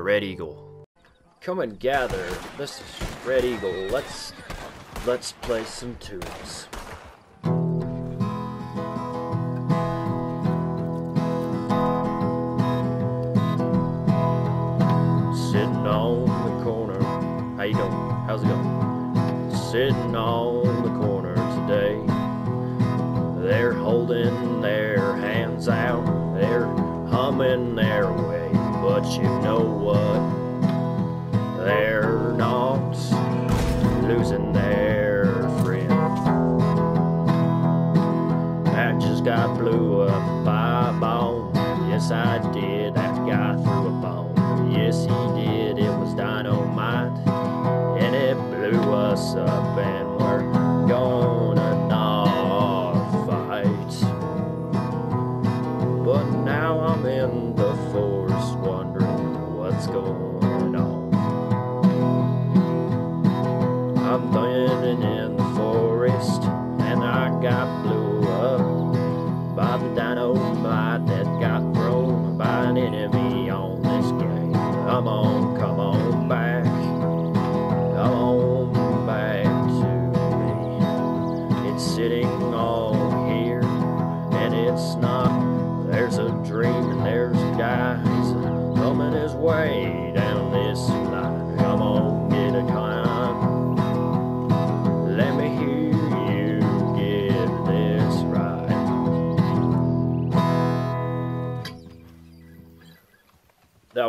Red Eagle. Come and gather. This is Red Eagle. Let's let's play some tunes. Sitting on the corner. How you doing? How's it going? Sitting on the corner today. They're holding their hands out. They're humming their way. But you know what? They're not losing their friend. I just got blew up by a bomb. Yes, I did. That guy threw a bomb. Yes, he did. It was dynamite. And it blew us up, and we're gonna I'm dying in the forest and I got blew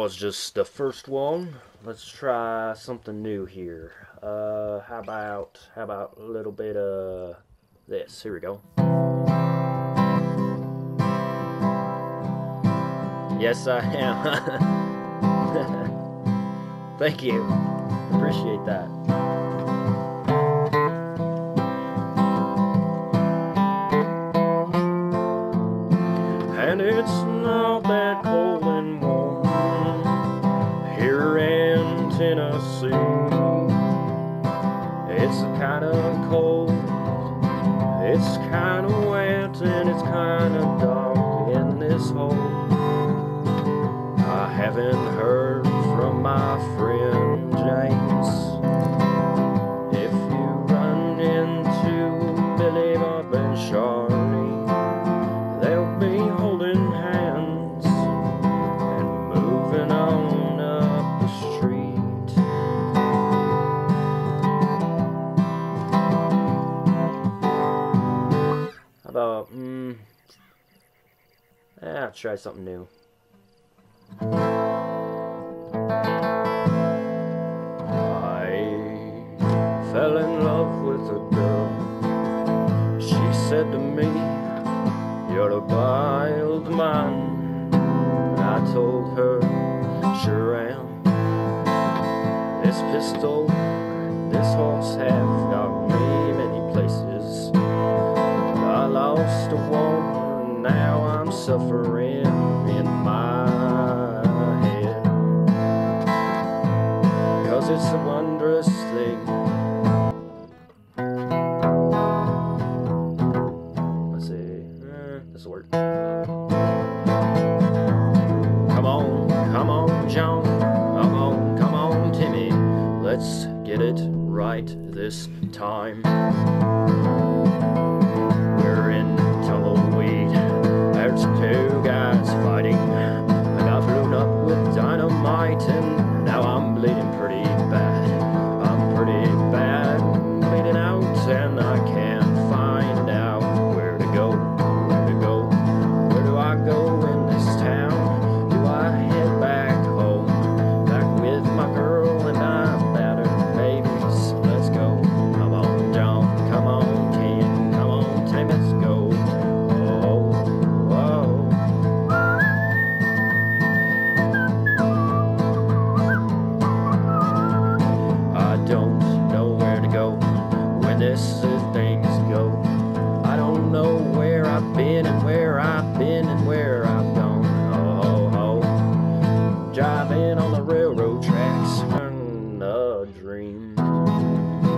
was just the first one. Let's try something new here. Uh, how about how about a little bit of this? Here we go. Yes, I am. Thank you. Appreciate that. It's kind of cold, I'll try something new. I fell in love with a girl. She said to me, You're a wild man. I told her, Sure am. This pistol, it right this time. We're in tumbleweed. There's two guys fighting. うん。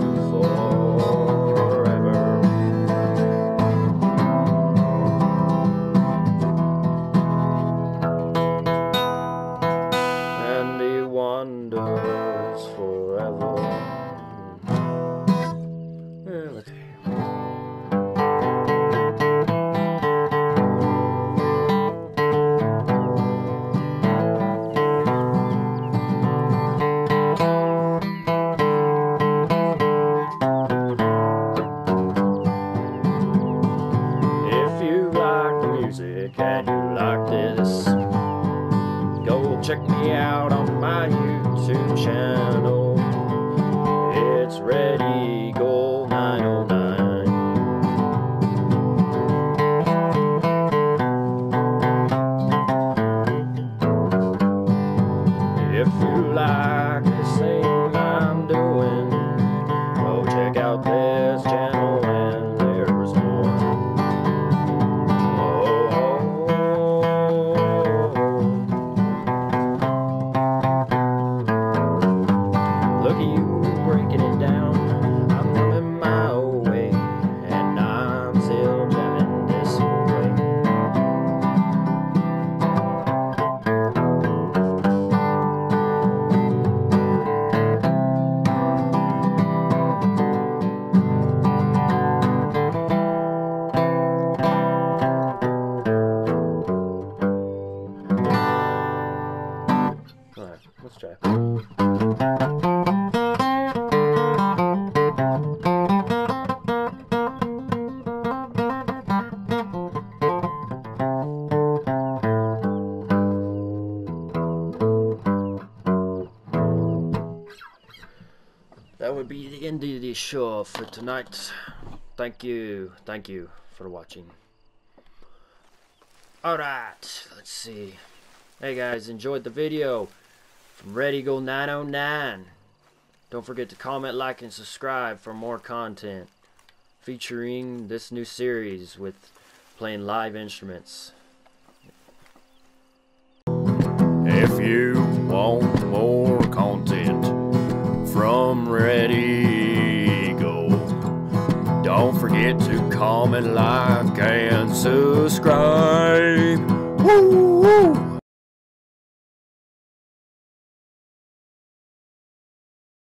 Check me out on my YouTube channel. It's Red Eagle 909. If you like the same I'm doing, go check out this channel breaking it down. That would be the end of the show for tonight. Thank you, thank you for watching. Alright, let's see. Hey guys, enjoyed the video from Red Eagle 909. Don't forget to comment, like, and subscribe for more content featuring this new series with playing live instruments. If you want more content from Red Eagle, don't forget to comment, like, and subscribe. Woo! woo.